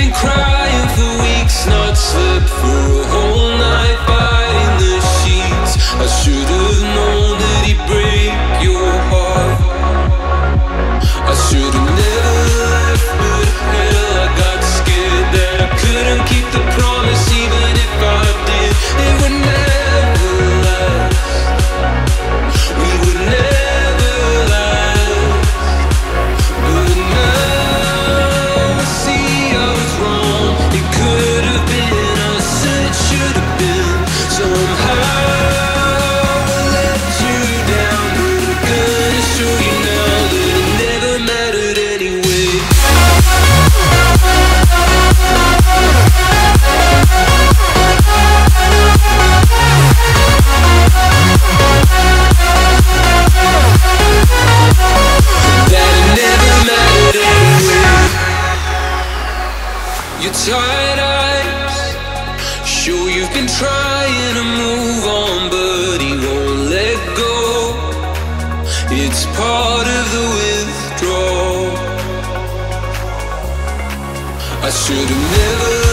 been crying your tired eyes. Sure you've been trying to move on But he won't let go. It's part of the withdrawal. I should've never